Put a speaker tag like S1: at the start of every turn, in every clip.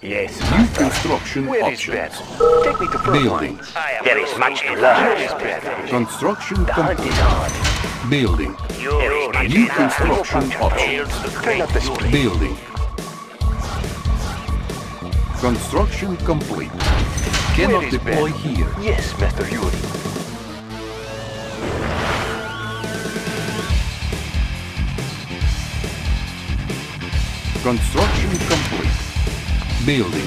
S1: Yes,
S2: New
S1: master.
S2: construction
S1: Where is
S2: options.
S1: Ben? Take me to front
S2: Building.
S1: line. There is much to learn. Where is Ben?
S2: Construction complete. Building. New construction options.
S1: Turn up the speed.
S2: Building. Construction complete. Cannot deploy
S1: Ben?
S2: here.
S1: Yes, Master Yuri.
S2: Construction complete. Building.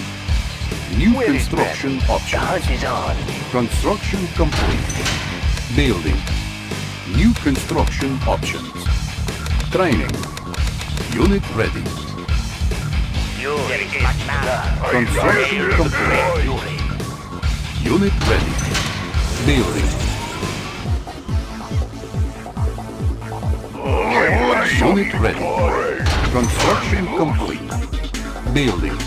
S2: New
S1: Where is
S2: construction
S1: Ben? The
S2: options.
S1: hunt is on.
S2: Construction complete. Building. New construction options. Training. Unit ready.
S1: There is much.
S2: Construction complete. Unit ready. Building. Unit ready. Construction complete. Building.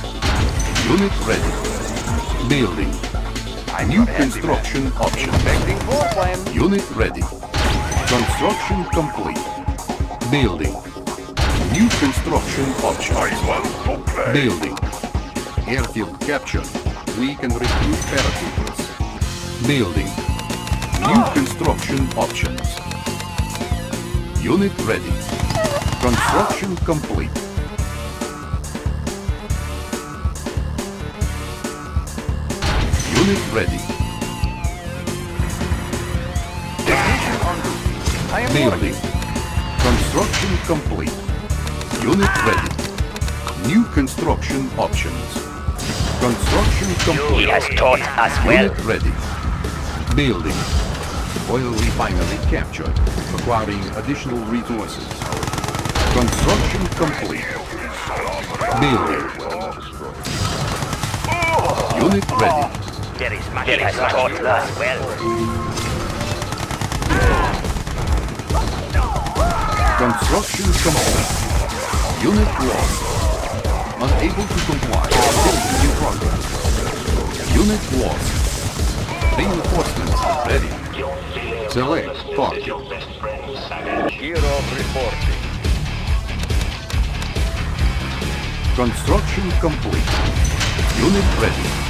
S2: Unit ready. Building. New construction options. Unit ready. Construction complete. Building. New construction options. Building. Airfield captured. We can recruit paratroopers. Building. New construction options. Unit ready. Construction complete. Unit ready.
S1: I am
S2: Building. Construction complete. Unit ready. New construction options. Construction complete.
S1: He has taught us well.
S2: Unit ready. Building. Oil refinery captured, requiring additional resources. Construction complete. Building. Oh. Unit ready.
S1: There is much he has taught us well.
S2: Construction complete. Unit lost. Unable to comply. Building in progress. Unit lost. Reinforcements ready. Select target.
S1: Hero reporting.
S2: Construction complete. Unit ready.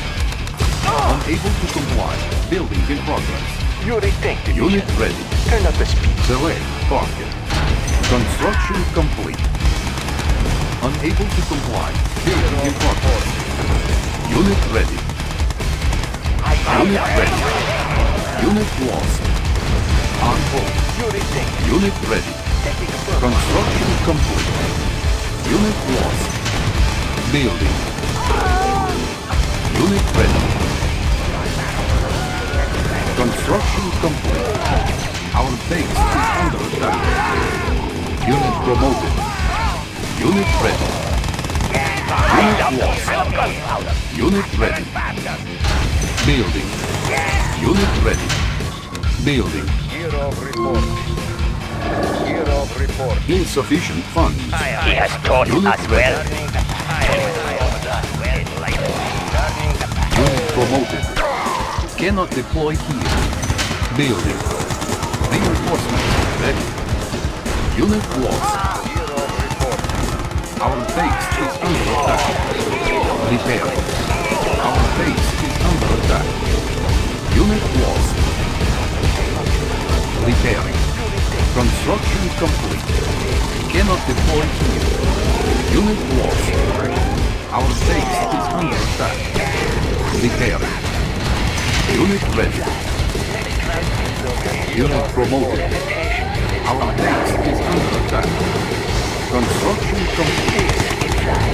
S2: Unable to comply. Building in progress.
S1: Yuri, take the
S2: Unit ready.
S1: Turn up the speed.
S2: Select target. Construction complete. Unable to comply. Building in progress. Unit ready. Unit ready. Unit lost. On hold.
S1: Yuri, take
S2: Unit ready.
S1: Take me to front line.
S2: Construction complete. Unit lost. Building. Unit ready. Construction complete. Our base is under attack. Unit promoted. Unit ready. Unit lost. Unit ready. Building. Unit ready. Building.
S1: Hero reporting. Hero reporting.
S2: Insufficient funds.
S1: He has taught
S2: Unit
S1: us well.
S2: Unit promoted. Cannot deploy here. Building. Reinforcement ready. Unit lost. Our base is under attack. Repair. Our base is under attack. Unit lost. Repairing. Construction complete. Cannot deploy here. Unit lost. Our base is under attack. Repairing. Unit ready. Unit promoted. Our base is under attack. Construction complete.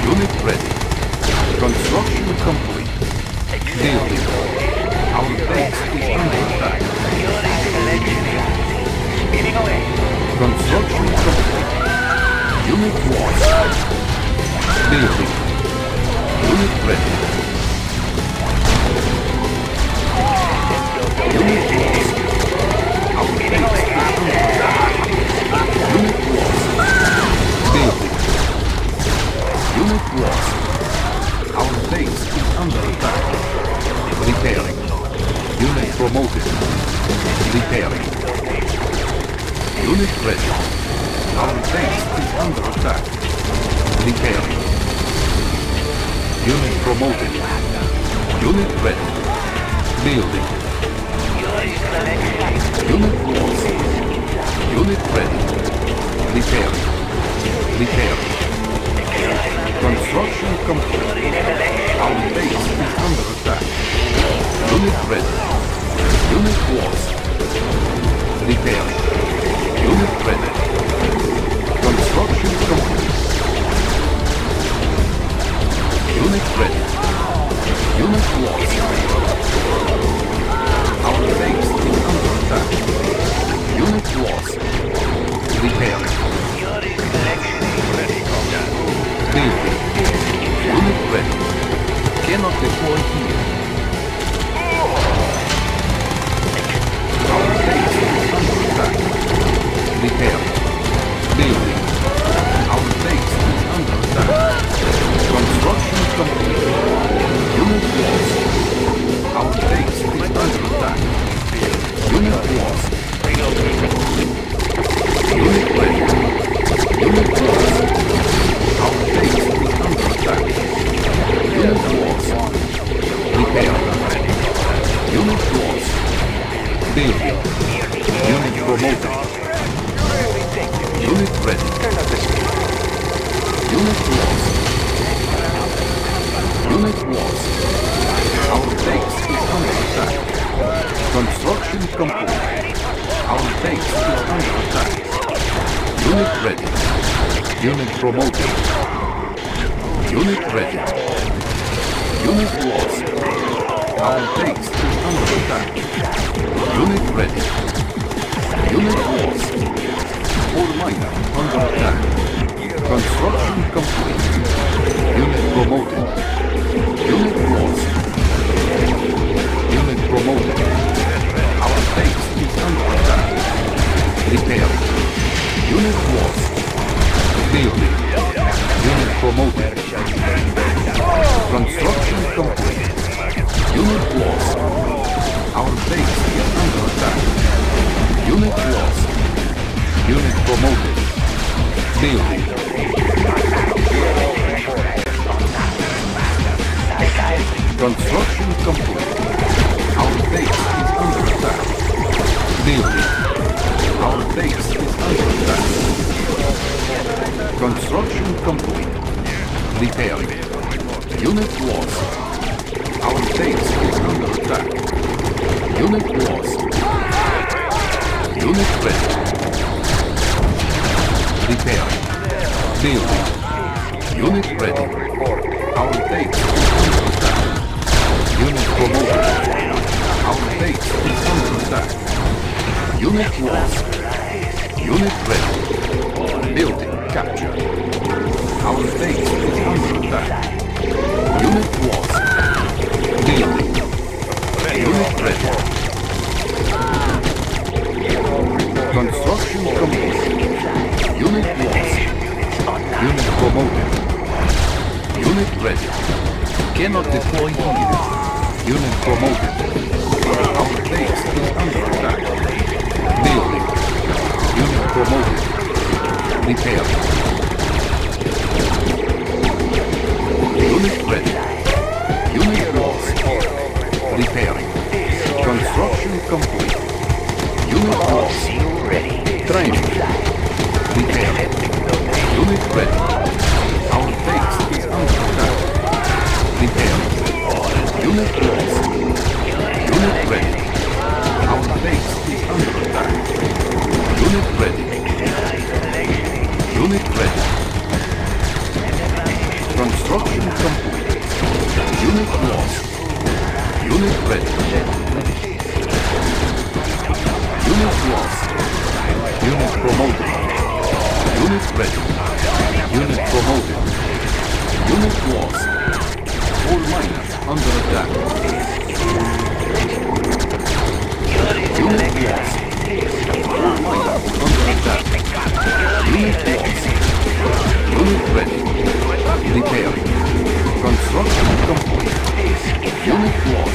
S2: Unit ready. Construction complete. Building. Our base is under attack. Construction complete. Unit lost. Building. Unit ready. Promoted. Unit ready. Our Unit lost. Unit ready. Repairing. Repairing. Construction complete. Our base is under attack. Unit ready. Unit lost. Repairing. Unit ready. Construction complete. Unit ready. Unit lost. Our base attack. Unit lost. Repairing. Building. Unit ready. Cannot deploy here. Our base is under attack. Repairing. Building. Our base is under attack. Construction complete. Unit lost. Our base is under Our base is under attack. Unit lost. Unit promoted. Building. Construction complete. Our base is under attack. Building. Our base is under attack. Construction complete. Repairing. Unit lost. Our base is under attack. Unit lost. Unit ready. Repairing. Building. Unit ready. Our base is under attack. Unit promoted. Our base is under attack. Unit lost. Unit ready. Building captured. Our base is under attack. Unit lost. Building. Unit ready. Construction complete. Unit lost. Unit promoted. Unit ready. Cannot deploy here. Unit promoted. Our base is under attack. Building. Unit promoted. Repair. Unit ready. Unit lost. Repairing. Construction complete. Unit lost. Training. Repair. Unit ready. Our base is under attack. Repair. Unit lost. Unit ready. Our base is under attack. Unit ready. Unit ready. Construction complete. Unit lost. Unit ready. Unit lost. Unit promoted. Unit ready. Unit promoted. Unit lost. All miners under attack. Unit lost. All miners under attack. Unit lost. Unit ready. Repairing. Construction complete. Unit lost.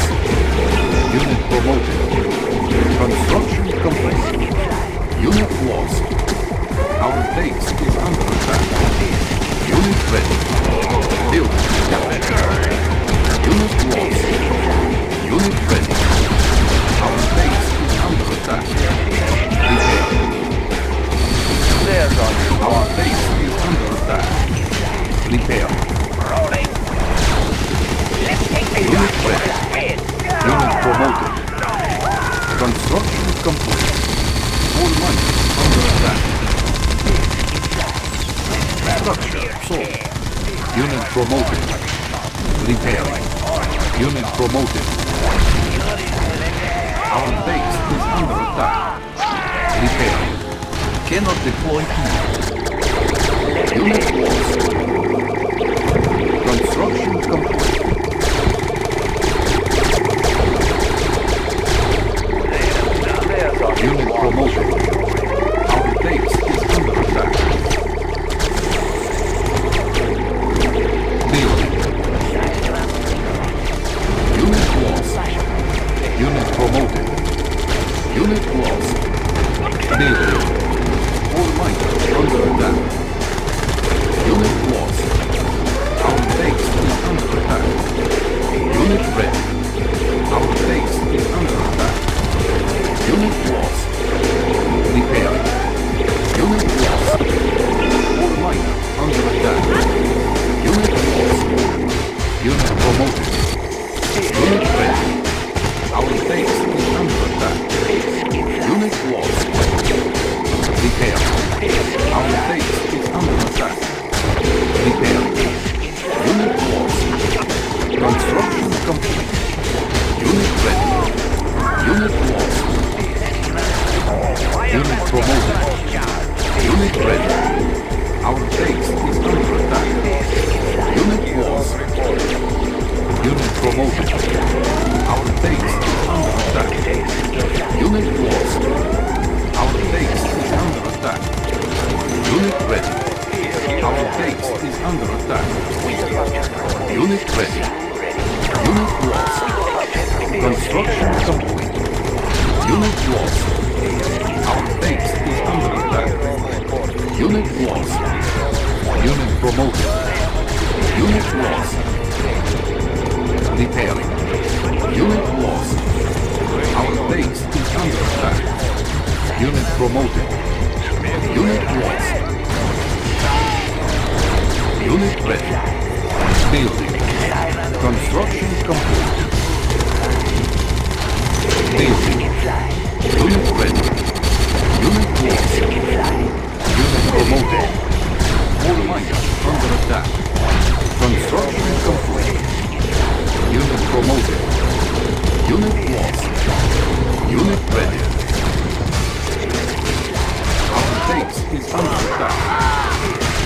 S2: Unit ready. Unit lost. Construction complete. Unit lost. Our base is under attack. Unit lost. Unit promoted. Unit lost. Repairing. Unit lost. Our base is under attack. Unit promoted. Unit lost. Unit ready. Building. Construction complete. Building. Unit ready. Unit lost. Unit promoted. All miners under attack. Construction complete. Unit promoted. Unit lost. Unit ready. Our base is under attack.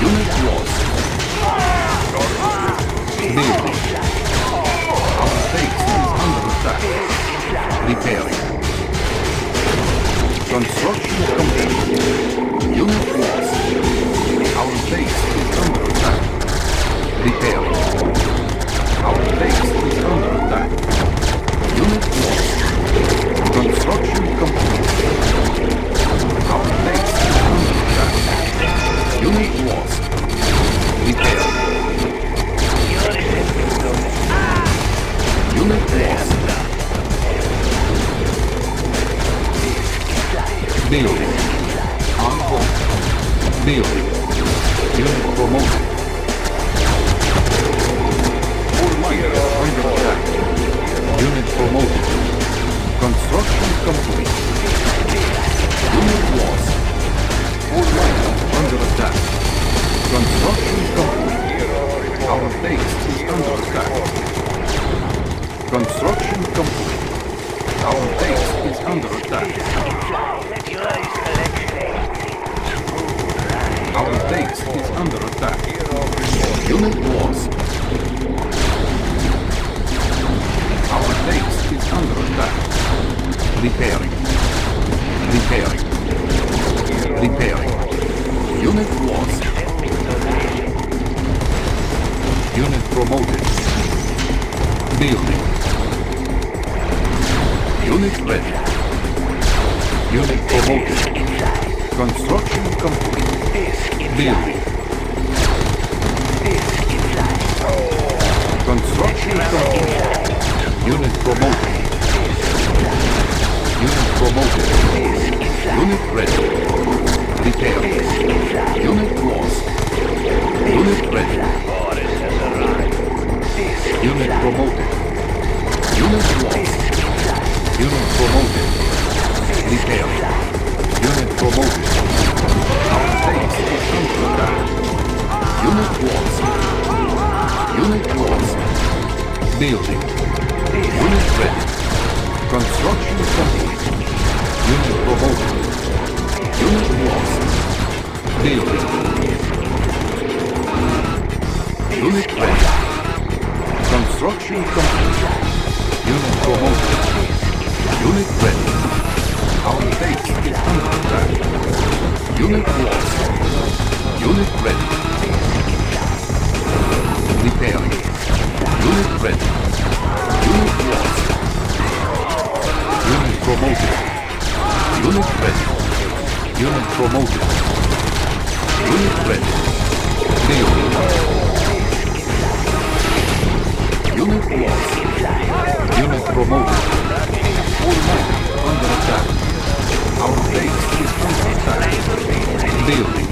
S2: Unit lost. Nearly. Our stakes is under attack. Repairing. Construction complete. Unit lost. Our base is under attack. Repair. Unit promoted. Building. Unit ready. Unit promoted. Construction complete. Building. Construction complete. Unit promoted. Unit promoted. Unit ready. Detailed. Unit lost. Unit ready. Unit promoted. Unit lost. Unit promoted. Repairing. Unit promoted. Outpost under attack. Unit lost. Unit lost. Building. Unit ready. Construction complete. Unit promoted. Unit lost. Building. Unit ready. Construction complete. Unit promoted. Unit ready. Our base is under attack. Unit lost. Unit ready. Repairing. Unit ready. Unit lost. Unit promoted. Unit ready. Unit promoted. Unit ready. Building. Unit lost. Unit promoted. All men under attack. Our base is under attack. Building.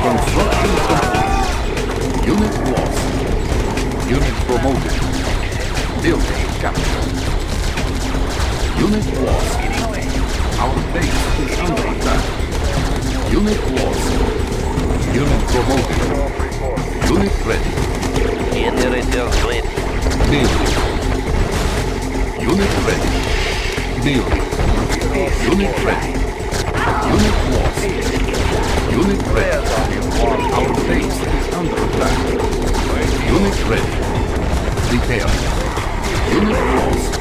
S2: Construction complete. Unit lost. Unit promoted. Building captured. Unit lost. Our base is under attack. Unit lost. Unit promoted. Unit ready.
S1: Generator ready.
S2: Building. Unit ready. Building. Unit ready. Unit lost. Unit ready. Our base is under attack. Unit ready. Repair. Unit lost.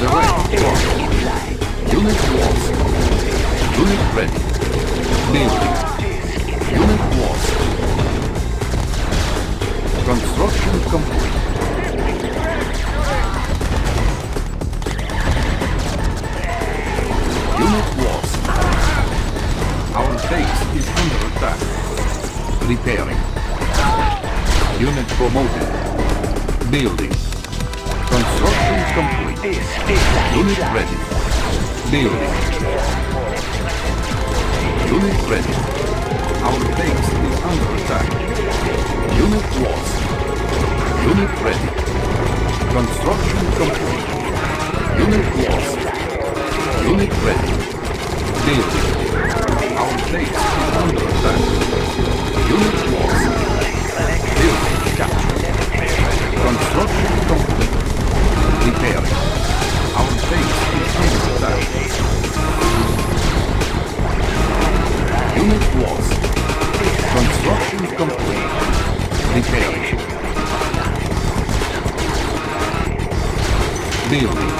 S2: The red lost. Unit lost. Unit ready. Building. Unit lost. Construction complete. Promoted. Building. Construction complete. Unit ready. Building. Unit ready. Our base is under attack. Unit lost. Unit ready. Construction complete. Unit lost. Unit ready. Building. Our base is under attack. Unit Construction complete. Repairing. Our base is under attack. Unit lost. Construction complete. Repairing. Building.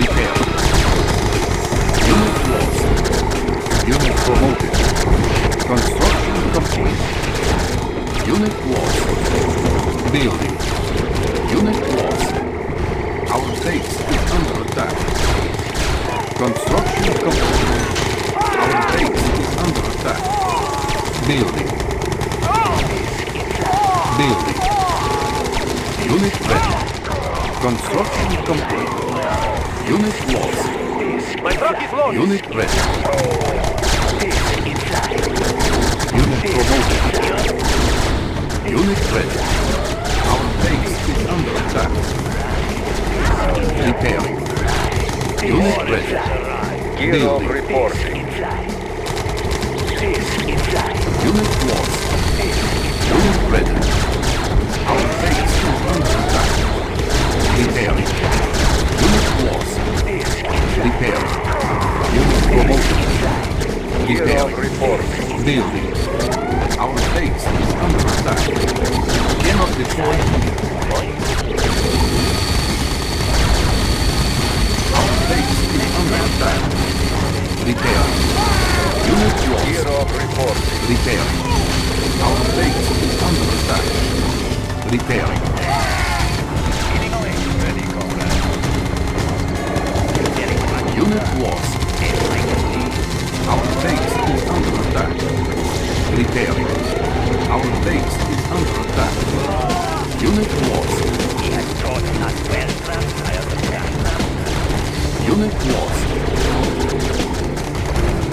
S2: Repair. Unit lost. Unit promoted. Construction complete. Unit lost. Building. Unit lost. Our base is under attack. Construction complete. Our base is under attack. Building. Building. Unit ready. Construction complete. Unit lost.
S1: My truck is loaded.
S2: Unit ready. Unit promoted. Unit ready. Our base is under attack. Repairing. Unit ready.
S1: Gear reporting.
S2: Unit lost. Unit ready. Our base is under attack. Repairing. Unit lost. Repairing. Unit
S1: of
S2: Repairing.
S1: reporting.
S2: Building. Our base is under attack. Cannot deploy. Our base is under attack. Repairing. Unit lost.
S1: Gear of reporting.
S2: Repairing. Our base is under attack. Repairing. Unit lost. Our base is under attack. Repairing. Our base is under attack. Unit lost. He has taught us well, I understand. Unit lost.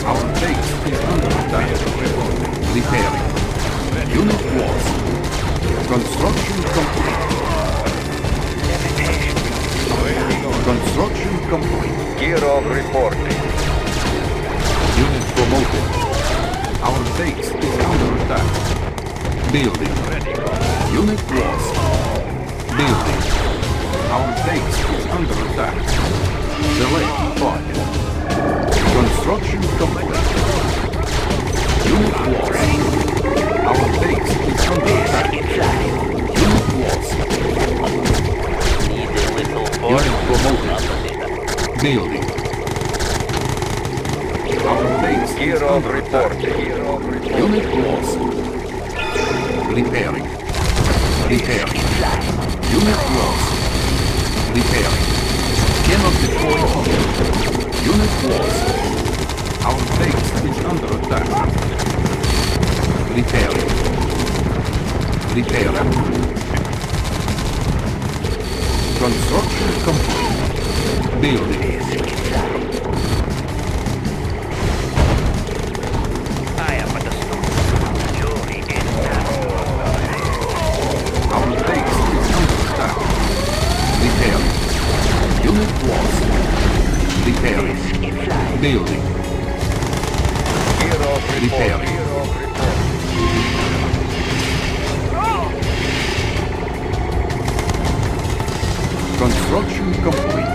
S2: Our base is under attack. Repairing. Unit lost. Construction complete. Construction complete.
S1: Gear of reporting.
S2: Unit promoted. Our base is under attack. Building. Unit lost. Building. Our base is under attack. Delay target. Construction complete. Unit lost. Our base is under attack. Unit lost. Unit promoted. Building. Our
S3: Hero report.
S2: Unit lost. Repairing. Repairing. Unit lost. Repairing. Cannot deploy here. Unit lost. Our base is under attack. Repairing. Repairing. Construction complete. Building. Building. Repairing. Construction complete.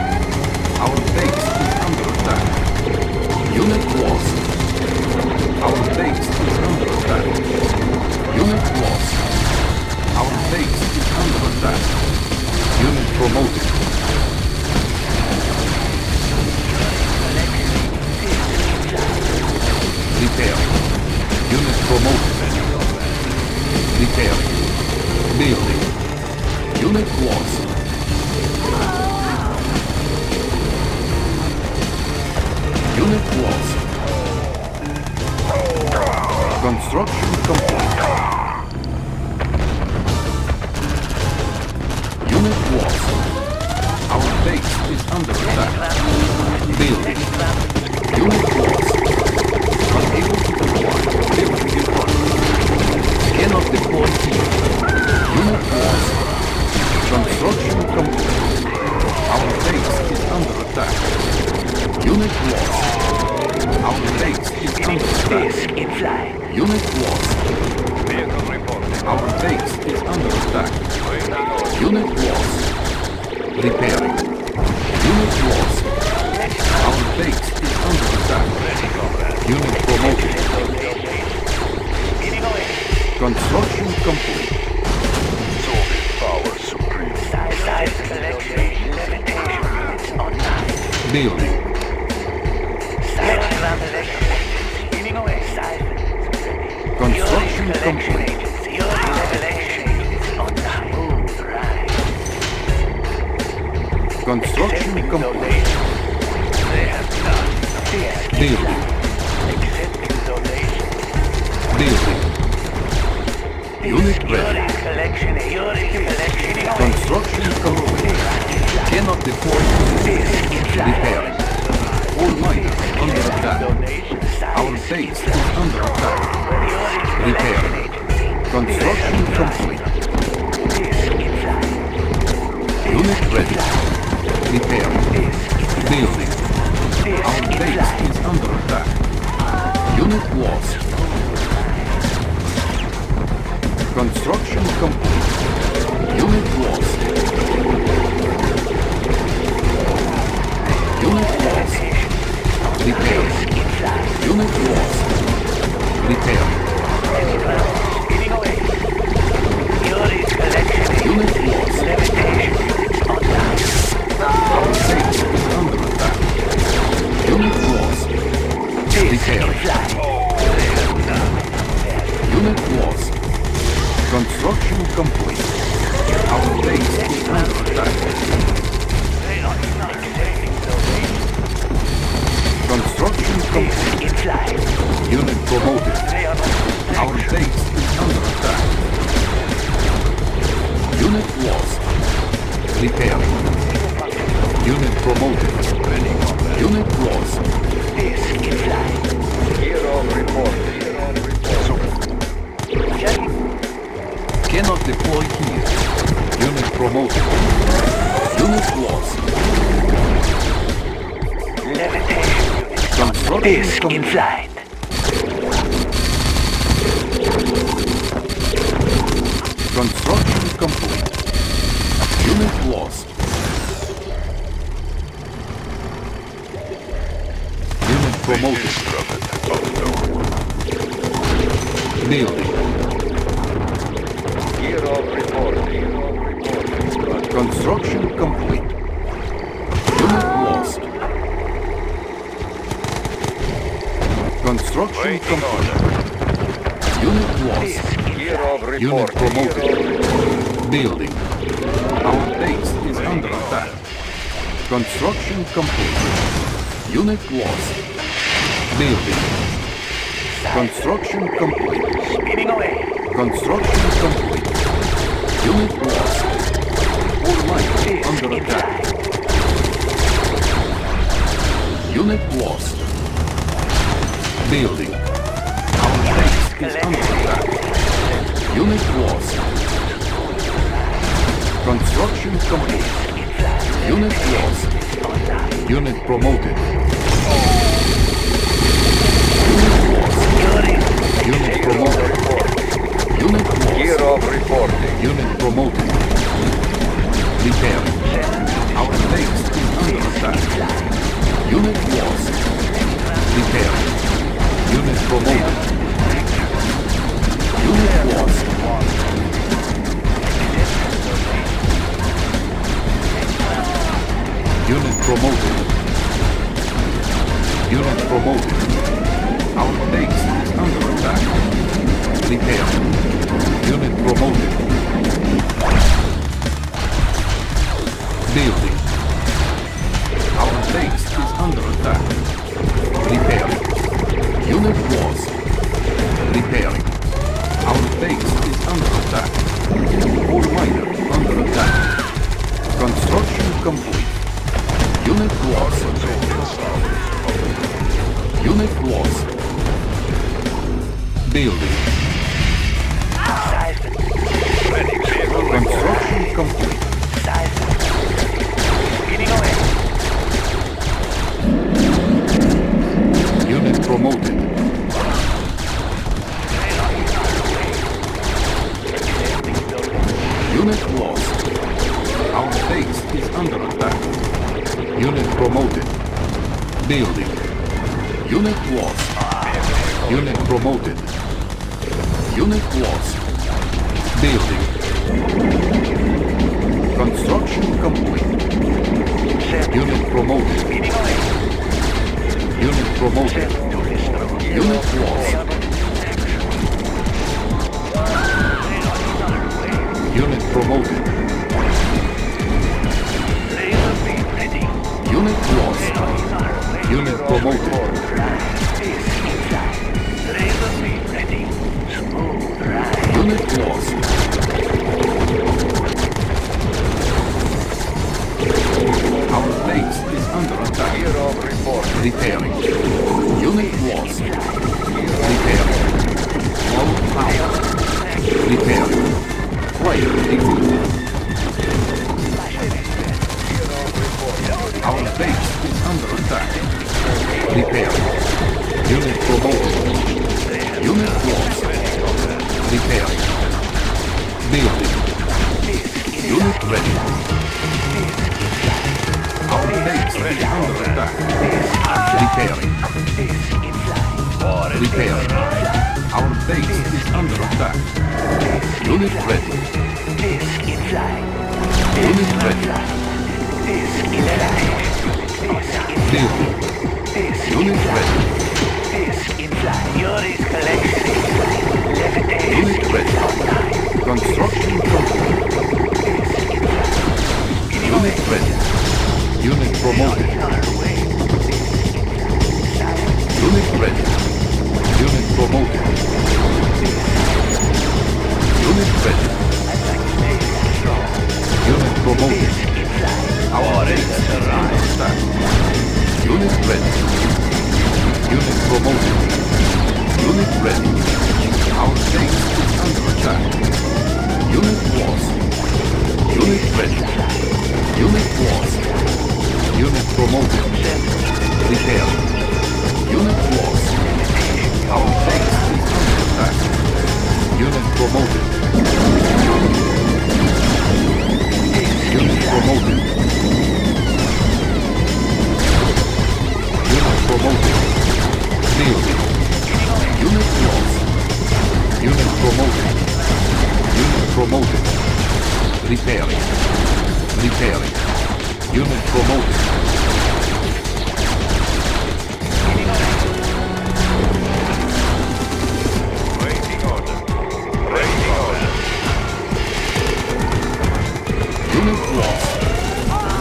S2: Our base is under attack. Unit lost. Our base is under attack. Unit lost. Our base is under attack. Unit promoted. Construction complete. Construction complete. Building. Building. Unit ready. Construction complete. Cannot deploy. Repairing. All miners under attack. Our base is under attack. Repairing. Construction complete. Unit ready. Repairing. Building. Our base is under attack. Unit lost. Construction complete. Unit lost. Unit lost. Repairing. Unit lost. Repairing. Unit lost. Our base is under Construction complete. Unit lost. Unit promoted.
S3: Gear of reporting.
S2: Building. Our base is under attack. Construction complete. Unit lost. Building. Construction complete.
S1: Speeding away.
S2: Construction complete. Unit lost. All might under attack. Unit lost. Building. Our base is under attack. Unit lost. Construction complete. Unit lost. Unit promoted. Unit promoted. Unit
S3: Gear
S2: lost.
S3: of reporting.
S2: Unit promoted. Repair. Our base is under attack. Unit lost. Repair. Unit promoted. Unit lost. Unit promoted. Unit promoted. Our base is under attack. Repair. Unit promoted. Building. Our base is under attack. Repairing. Unit lost. Repairing. Our base is under attack. All miners under attack. Construction complete. Unit lost. Unit lost. Building. Construction complete. Promoted. Unit lost. Our base is under attack. Unit promoted. Building. Unit lost. Unit promoted. Unit lost. Building. Construction complete. Unit promoted. Unit promoted. Unit lost. Unit promoted. Unit lost. Unit promoted. Unit lost. Our base is under attack.
S3: Gear.
S2: Repairing. Unit lost. Repairing. Low power. Repairing. Player defeated. Our base is under attack. Repairing. Unit promoted. Unit lost. Repairing. Building. Unit ready. Base is under attack. Repairing. Repairing. Our base is under attack. Unit ready. Unit ready. Building. Unit ready. Unit ready. Construction complete. Unit ready. Unit promoted. Unit ready. Unit promoted. Unit ready. Unit promoted. Our base is under. Unit ready. Unit promoted. Unit ready. Our base is under attack. Unit lost. Unit ready. Unit lost. Unit promoted. Repair. Unit lost. Our base is under attack. Unit promoted. Unit promoted. Unit promoted.
S3: Building. Unit lost. Unit promoted.
S2: Unit promoted. Repairing. Repairing lost.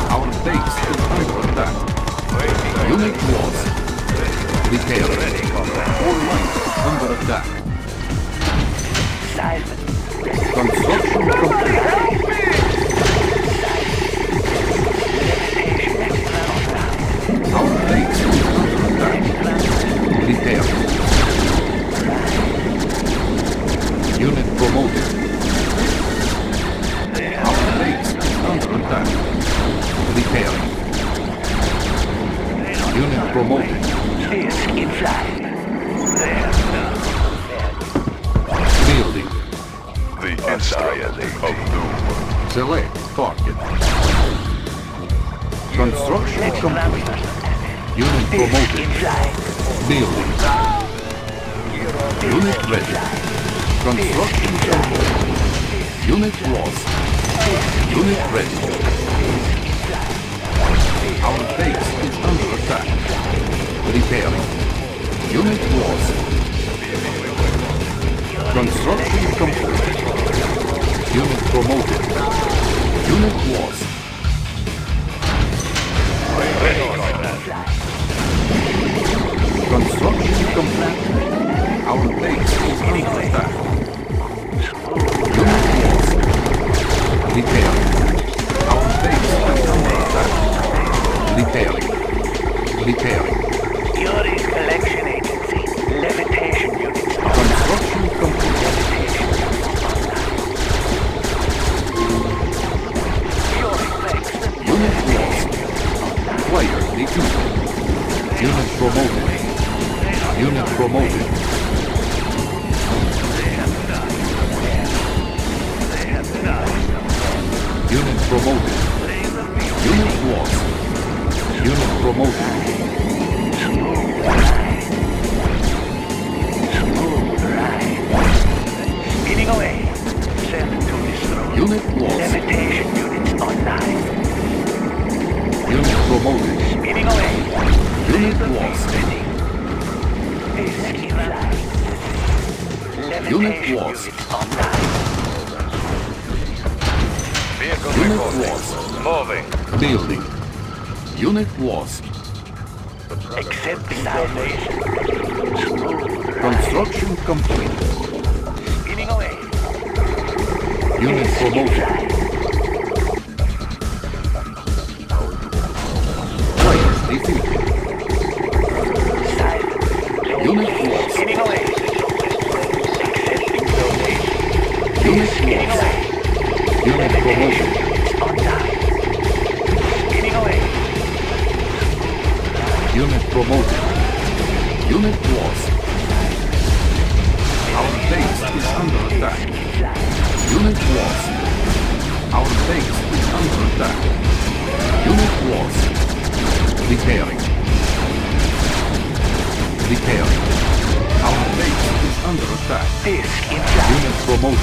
S2: Our base is under attack.
S3: Waiting order.
S2: Unit lost. Repairing.
S3: Ready, comrade.
S2: All lines under attack.
S1: Silent.
S2: Construction complete. Unit promoted. Our base under attack. Repairing. Unit promoted.
S1: Fisk in
S2: Building.
S3: The inside of doom.
S2: Select target. Construction complete. Unit promoted. Building. Unit ready. Construction complete. Unit lost. Unit ready. Our base is under attack. Repairing. Unit lost. Construction complete. Unit promoted. Unit lost. Construction complete. Our base is under attack. Unit lost. Repairing. Our base is under attack. Repairing. Repairing.
S1: Yuri Collection Agency. Levitation units
S2: Construction complete.
S1: Yuri.
S2: Unit lost. Player defeated. Unit promoted. Unit promoted. Promoted. Unit lost. Unit promoted.
S1: Speeding away. Send to destroy.
S2: Unit lost.
S1: Levitation units online.
S2: Unit promoted.
S1: Speeding away.
S2: Unit lost.
S1: Disc in flight.
S2: Unit lost.
S3: Vehicle
S2: Unit
S3: reporting.
S2: lost.
S3: Moving.
S2: Building. Unit lost.
S1: Accepting salvation.
S2: Construction complete.
S1: Speeding away.
S2: Unit promoted.
S1: Flight.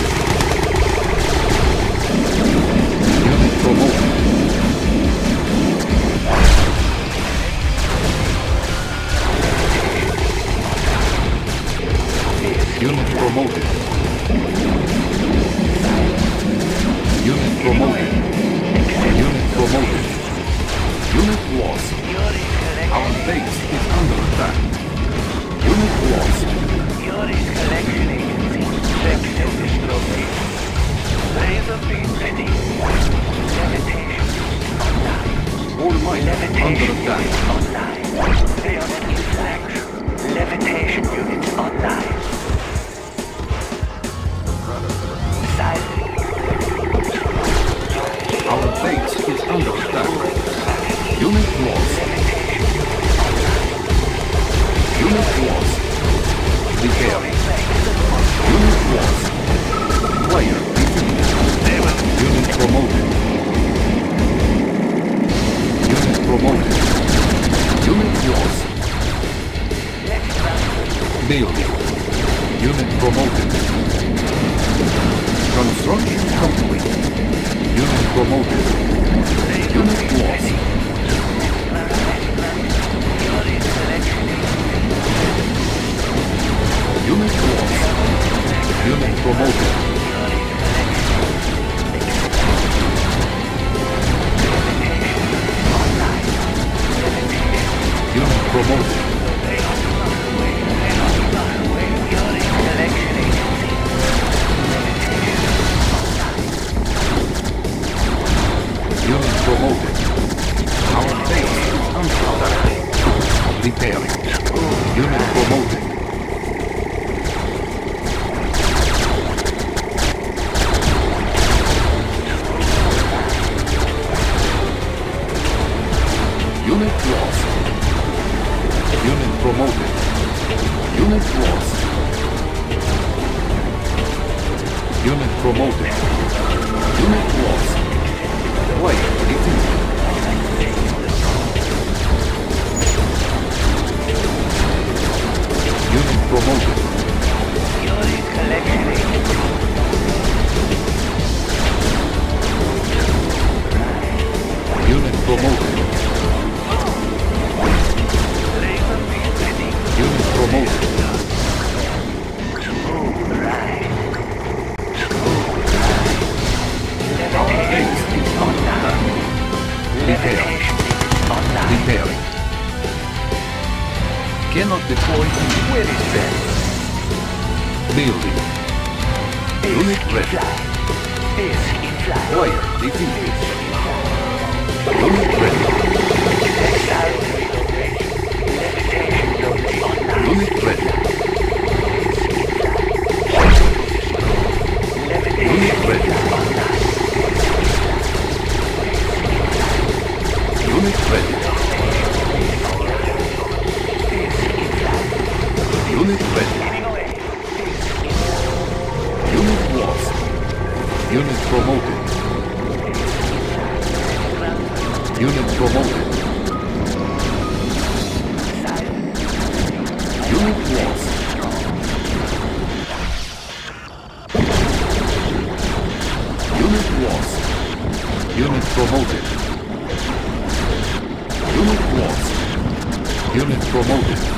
S2: Unit promoted. Unit Construction complete. Unit promoted. Unit lost. Unit lost. Unit promoted. Unit promoted. promoted. Unit lost. Unit promoted.